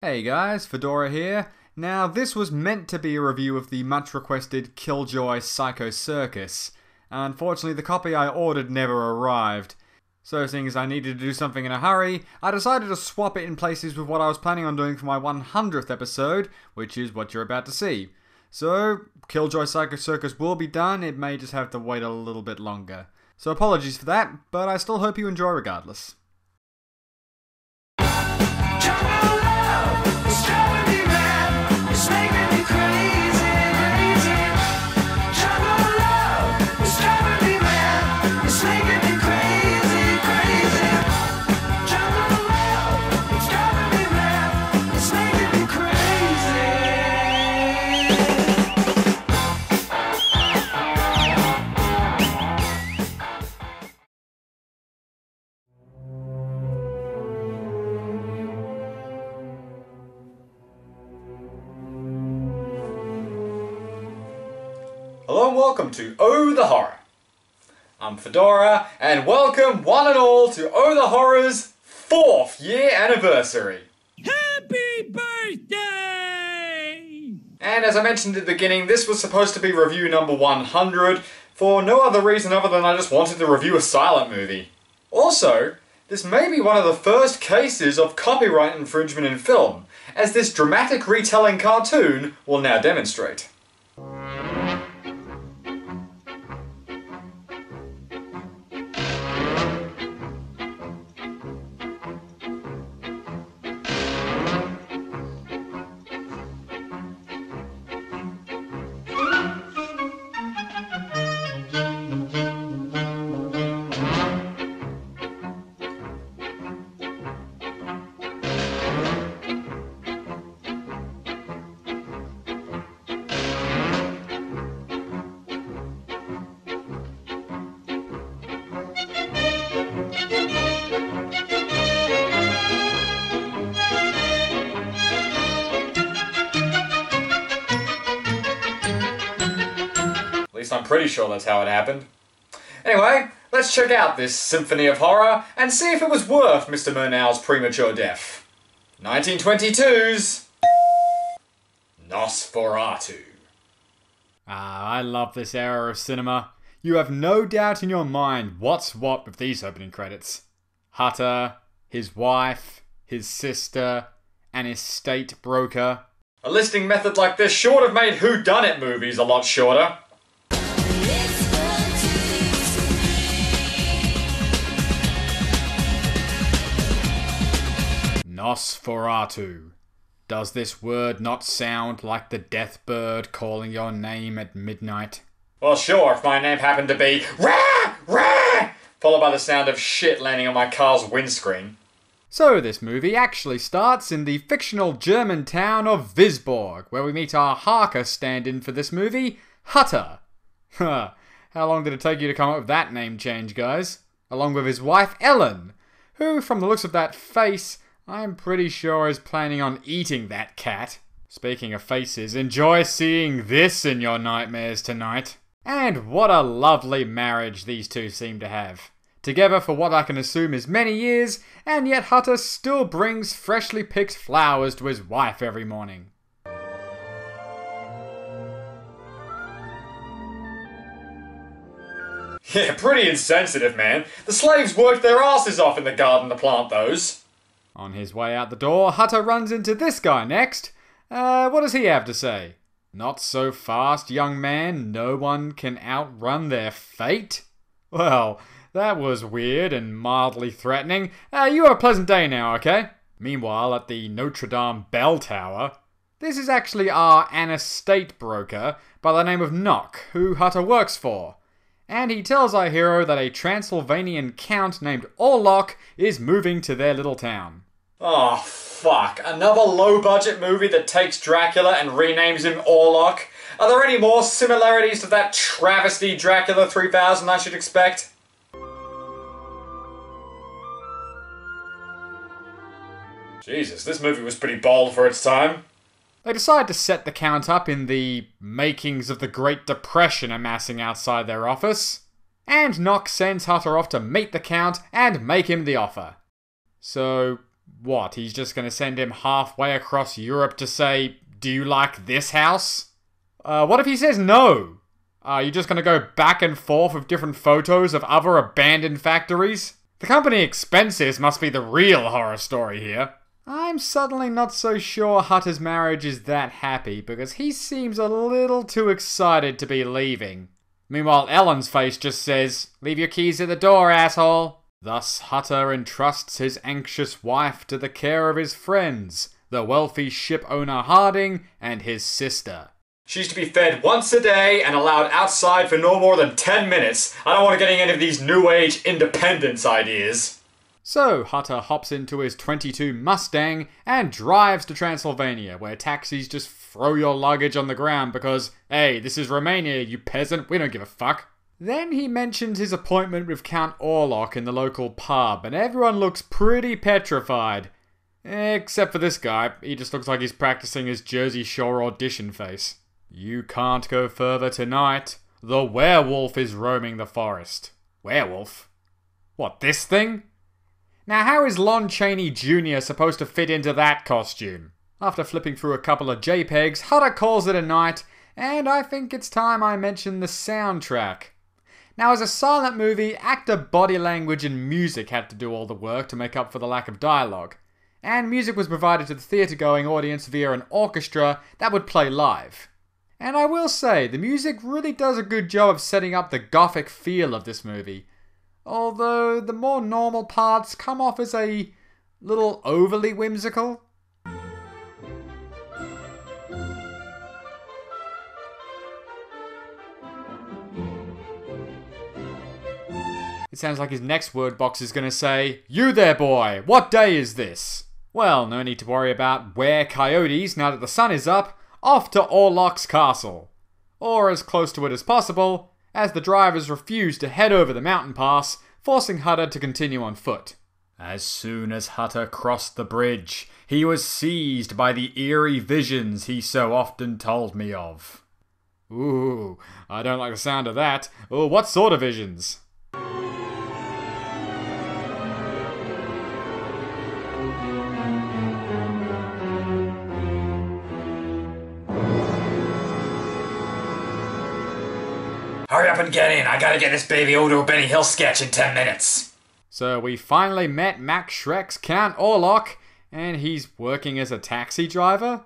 Hey guys, Fedora here. Now, this was meant to be a review of the much requested Killjoy Psycho Circus. Unfortunately, the copy I ordered never arrived. So, seeing as I needed to do something in a hurry, I decided to swap it in places with what I was planning on doing for my 100th episode, which is what you're about to see. So, Killjoy Psycho Circus will be done, it may just have to wait a little bit longer. So, apologies for that, but I still hope you enjoy regardless. Hello and welcome to Oh the Horror. I'm Fedora, and welcome one and all to Oh the Horror's fourth year anniversary. Happy birthday! And as I mentioned at the beginning, this was supposed to be review number 100 for no other reason other than I just wanted to review a silent movie. Also, this may be one of the first cases of copyright infringement in film, as this dramatic retelling cartoon will now demonstrate. Least I'm pretty sure that's how it happened. Anyway, let's check out this symphony of horror and see if it was worth Mr. Murnau's premature death. 1922's Nosferatu. Ah, I love this era of cinema. You have no doubt in your mind what's what with these opening credits. Hutter, his wife, his sister, an estate broker. A listing method like this sure have made Who Done It movies a lot shorter. Nosferatu. Does this word not sound like the death bird calling your name at midnight? Well, sure, if my name happened to be Rah! Rah! Followed by the sound of shit landing on my car's windscreen. So, this movie actually starts in the fictional German town of Wisborg, where we meet our Harker stand in for this movie, Hutter. Huh. How long did it take you to come up with that name change, guys? Along with his wife, Ellen, who, from the looks of that face, I'm pretty sure is planning on eating that cat. Speaking of faces, enjoy seeing this in your nightmares tonight. And what a lovely marriage these two seem to have. Together for what I can assume is many years, and yet Hutter still brings freshly picked flowers to his wife every morning. Yeah, pretty insensitive, man. The slaves worked their asses off in the garden to plant those. On his way out the door, Hutter runs into this guy next. Uh, what does he have to say? Not so fast, young man. No one can outrun their fate? Well, that was weird and mildly threatening. Uh, you have a pleasant day now, okay? Meanwhile, at the Notre Dame bell tower, this is actually our an estate broker by the name of Knock, who Hutter works for. And he tells our hero that a Transylvanian count named Orlok is moving to their little town. Oh, fuck. Another low budget movie that takes Dracula and renames him Orlok? Are there any more similarities to that travesty Dracula 3000 I should expect? Jesus, this movie was pretty bold for its time. They decide to set the count up in the makings of the Great Depression amassing outside their office, and Knock sends Hutter off to meet the Count and make him the offer. So, what, he's just gonna send him halfway across Europe to say, Do you like this house? Uh, what if he says no? Are you just gonna go back and forth with different photos of other abandoned factories? The company expenses must be the real horror story here. I'm suddenly not so sure Hutter's marriage is that happy because he seems a little too excited to be leaving. Meanwhile, Ellen's face just says, Leave your keys at the door, asshole. Thus, Hutter entrusts his anxious wife to the care of his friends, the wealthy ship owner Harding and his sister. She's to be fed once a day and allowed outside for no more than 10 minutes. I don't want to get any of these new age independence ideas. So, Hutter hops into his 22 Mustang and drives to Transylvania, where taxis just throw your luggage on the ground because, hey, this is Romania, you peasant, we don't give a fuck. Then he mentions his appointment with Count Orlok in the local pub, and everyone looks pretty petrified. Except for this guy, he just looks like he's practicing his Jersey Shore audition face. You can't go further tonight. The werewolf is roaming the forest. Werewolf? What, this thing? Now, how is Lon Chaney Jr. supposed to fit into that costume? After flipping through a couple of JPEGs, Hutter calls it a night, and I think it's time I mention the soundtrack. Now, as a silent movie, actor body language and music had to do all the work to make up for the lack of dialogue. And music was provided to the theatre going audience via an orchestra that would play live. And I will say, the music really does a good job of setting up the gothic feel of this movie. Although the more normal parts come off as a little overly whimsical. It sounds like his next word box is going to say, You there, boy, what day is this? Well, no need to worry about where coyotes now that the sun is up off to Orlok's castle, or as close to it as possible, as the drivers refuse to head over the mountain pass, forcing Hutter to continue on foot. As soon as Hutter crossed the bridge, he was seized by the eerie visions he so often told me of. Ooh, I don't like the sound of that. Oh, what sort of visions? Hurry up and get in. I gotta get this baby a Benny Hill sketch in 10 minutes. So we finally met Max Schreck's Count Orlok, and he's working as a taxi driver?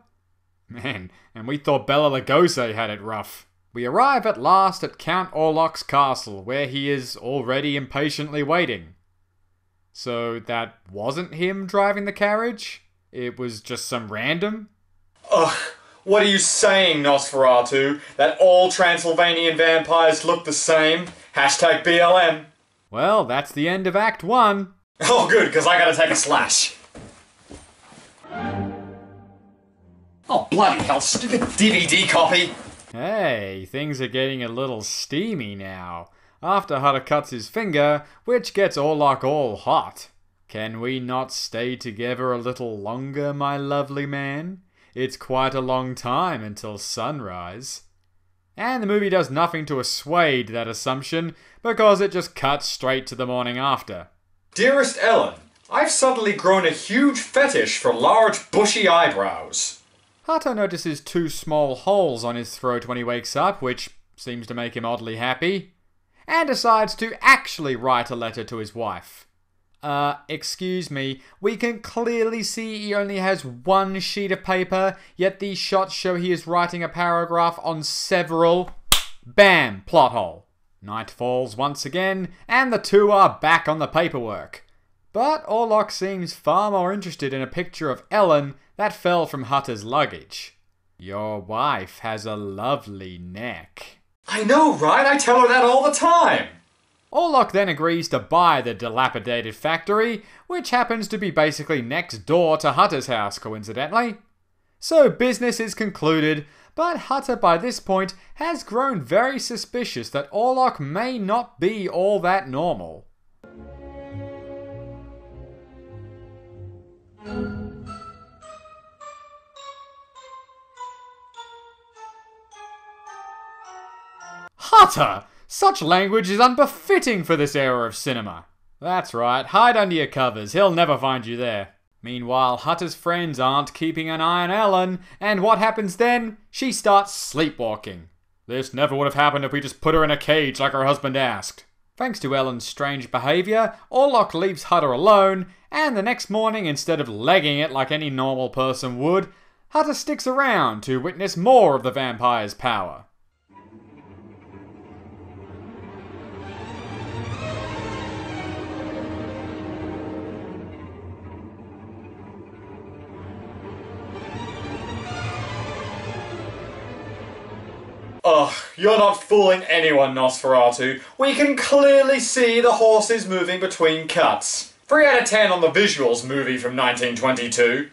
Man, and we thought Bela Lugosi had it rough. We arrive at last at Count Orlok's castle, where he is already impatiently waiting. So that wasn't him driving the carriage? It was just some random? Ugh. What are you saying, Nosferatu? That all Transylvanian vampires look the same? Hashtag BLM. Well, that's the end of Act 1. Oh, good, because I gotta take a slash. Oh, bloody hell, stupid DVD copy! Hey, things are getting a little steamy now. After Hutter cuts his finger, which gets Orlok all hot. Can we not stay together a little longer, my lovely man? It's quite a long time until sunrise. And the movie does nothing to assuade that assumption because it just cuts straight to the morning after. Dearest Ellen, I've suddenly grown a huge fetish for large, bushy eyebrows. Hutter notices two small holes on his throat when he wakes up, which seems to make him oddly happy, and decides to actually write a letter to his wife. Uh, excuse me, we can clearly see he only has one sheet of paper, yet these shots show he is writing a paragraph on several. Bam! Plot hole. Night falls once again, and the two are back on the paperwork. But Orlok seems far more interested in a picture of Ellen that fell from Hutter's luggage. Your wife has a lovely neck. I know, right? I tell her that all the time. Orlok then agrees to buy the dilapidated factory, which happens to be basically next door to Hutter's house, coincidentally. So business is concluded, but Hutter by this point has grown very suspicious that Orlok may not be all that normal. Hutter! Such language is unbefitting for this era of cinema. That's right, hide under your covers, he'll never find you there. Meanwhile, Hutter's friends aren't keeping an eye on Ellen, and what happens then? She starts sleepwalking. This never would have happened if we just put her in a cage like her husband asked. Thanks to Ellen's strange behaviour, Orlok leaves Hutter alone, and the next morning, instead of legging it like any normal person would, Hutter sticks around to witness more of the vampire's power. Ugh, you're not fooling anyone, Nosferatu. We can clearly see the horses moving between cuts. 3 out of 10 on the visuals movie from 1922.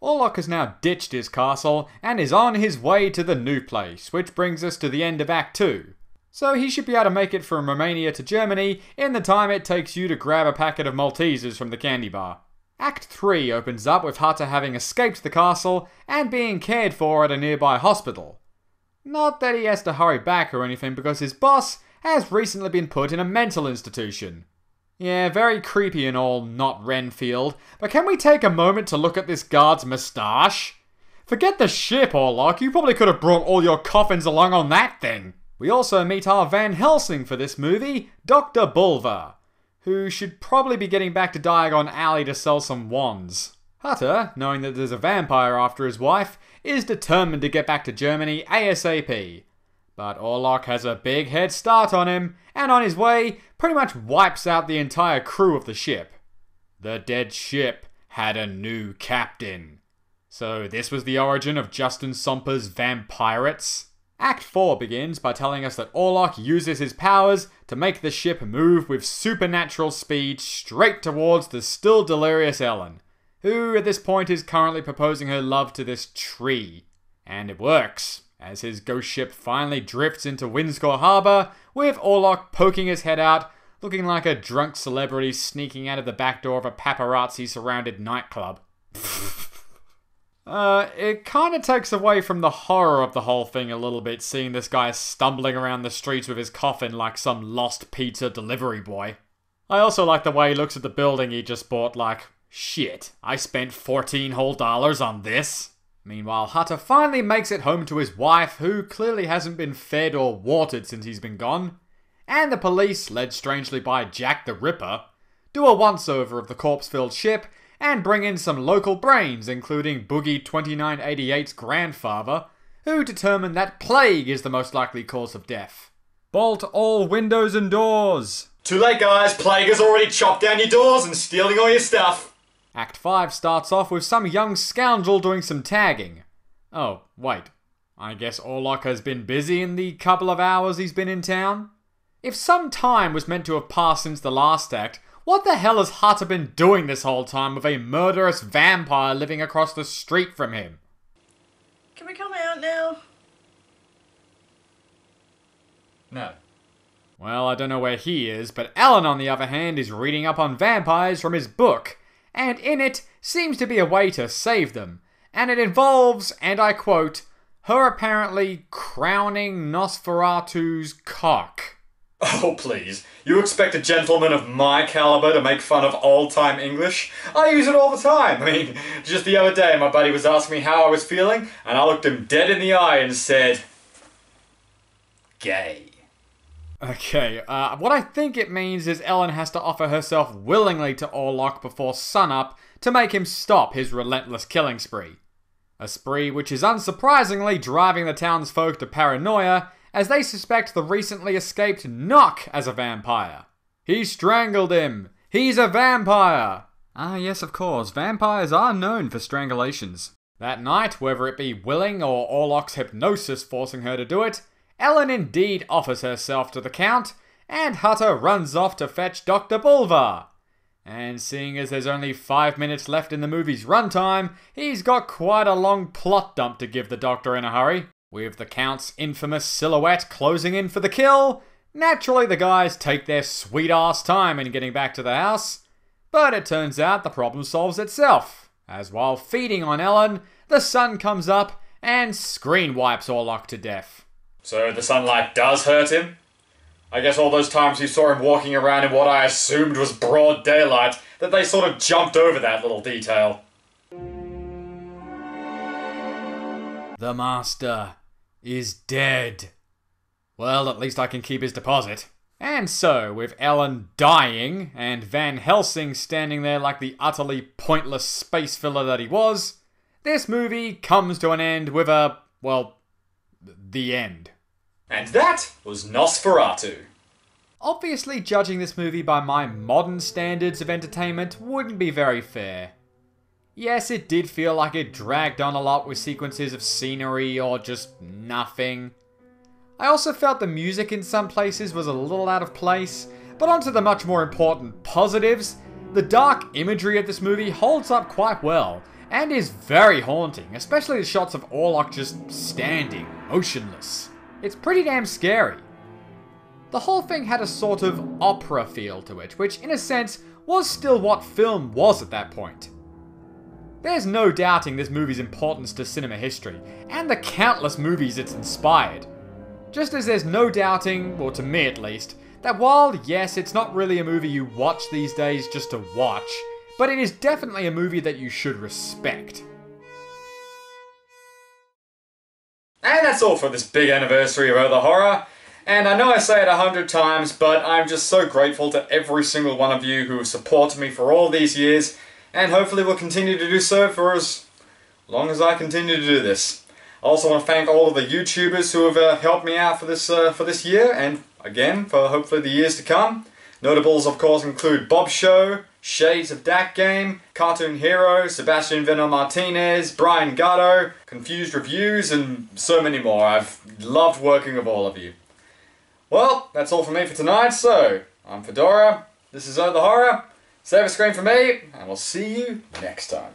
Orlok has now ditched his castle and is on his way to the new place, which brings us to the end of Act 2. So he should be able to make it from Romania to Germany in the time it takes you to grab a packet of Maltesers from the candy bar. Act 3 opens up with Hutter having escaped the castle and being cared for at a nearby hospital. Not that he has to hurry back or anything because his boss has recently been put in a mental institution. Yeah, very creepy and all, not Renfield, but can we take a moment to look at this guard's moustache? Forget the ship, Orlok, you probably could have brought all your coffins along on that thing. We also meet our Van Helsing for this movie, Dr. Bulwer, who should probably be getting back to Diagon Alley to sell some wands. Hutter, knowing that there's a vampire after his wife, is determined to get back to Germany ASAP. But Orlok has a big head start on him, and on his way, pretty much wipes out the entire crew of the ship. The dead ship had a new captain. So this was the origin of Justin Somper's Vampirates. Act 4 begins by telling us that Orlok uses his powers to make the ship move with supernatural speed straight towards the still delirious Ellen, who at this point is currently proposing her love to this tree. And it works, as his ghost ship finally drifts into Windscore Harbour, with Orlok poking his head out, looking like a drunk celebrity sneaking out of the back door of a paparazzi surrounded nightclub. uh, it kind of takes away from the horror of the whole thing a little bit, seeing this guy stumbling around the streets with his coffin like some lost pizza delivery boy. I also like the way he looks at the building he just bought, like, Shit, I spent 14 whole dollars on this. Meanwhile, Hutter finally makes it home to his wife, who clearly hasn't been fed or watered since he's been gone. And the police, led strangely by Jack the Ripper, do a once over of the corpse filled ship and bring in some local brains, including Boogie 2988's grandfather, who determine that plague is the most likely cause of death. Bolt all windows and doors! Too late, guys. Plague has already chopped down your doors and stealing all your stuff. Act 5 starts off with some young scoundrel doing some tagging. Oh, wait. I guess Orlok has been busy in the couple of hours he's been in town? If some time was meant to have passed since the last act, what the hell has Hutter been doing this whole time with a murderous vampire living across the street from him? Can we come out now? No. Well, I don't know where he is, but Alan, on the other hand, is reading up on vampires from his book and in it seems to be a way to save them. And it involves, and I quote, her apparently crowning Nosferatu's cock. Oh, please. You expect a gentleman of my caliber to make fun of old time English? I use it all the time. I mean, just the other day, my buddy was asking me how I was feeling, and I looked him dead in the eye and said, gay. Okay, uh, what I think it means is Ellen has to offer herself willingly to Orlok before sunup to make him stop his relentless killing spree. A spree which is unsurprisingly driving the townsfolk to paranoia as they suspect the recently escaped Knock as a vampire. He strangled him! He's a vampire! Ah, yes, of course, vampires are known for strangulations. That night, whether it be willing or Orlok's hypnosis forcing her to do it, Ellen indeed offers herself to the Count, and Hutter runs off to fetch Dr. Bulwer. And seeing as there's only five minutes left in the movie's runtime, he's got quite a long plot dump to give the Doctor in a hurry. With the Count's infamous silhouette closing in for the kill, naturally the guys take their sweet ass time in getting back to the house. But it turns out the problem solves itself, as while feeding on Ellen, the sun comes up and screen wipes Orlok to death. So the sunlight does hurt him? I guess all those times you saw him walking around in what I assumed was broad daylight, that they sort of jumped over that little detail. The Master is dead. Well, at least I can keep his deposit. And so, with Ellen dying, and Van Helsing standing there like the utterly pointless space filler that he was, this movie comes to an end with a, well, the end. And that was Nosferatu. Obviously, judging this movie by my modern standards of entertainment wouldn't be very fair. Yes, it did feel like it dragged on a lot with sequences of scenery or just nothing. I also felt the music in some places was a little out of place, but onto the much more important positives, the dark imagery of this movie holds up quite well, and is very haunting, especially the shots of Orlok just standing, motionless. It's pretty damn scary. The whole thing had a sort of opera feel to it, which, in a sense, was still what film was at that point. There's no doubting this movie's importance to cinema history, and the countless movies it's inspired. Just as there's no doubting, or to me at least, that while, yes, it's not really a movie you watch these days just to watch, but it is definitely a movie that you should respect. And that's all for this big anniversary of Other Horror. And I know I say it a hundred times, but I'm just so grateful to every single one of you who have supported me for all these years, and hopefully will continue to do so for as long as I continue to do this. I also want to thank all of the YouTubers who have uh, helped me out for this uh, for this year, and again for hopefully the years to come. Notables, of course, include Bobsheaux, Shades of Dat Game, Cartoon Hero, Sebastian Veno Martinez, Brian Gatto, Confused Reviews, and so many more. I've loved working with all of you. Well, that's all from me for tonight, so I'm Fedora, this is Oh the Horror, save a screen for me, and we'll see you next time.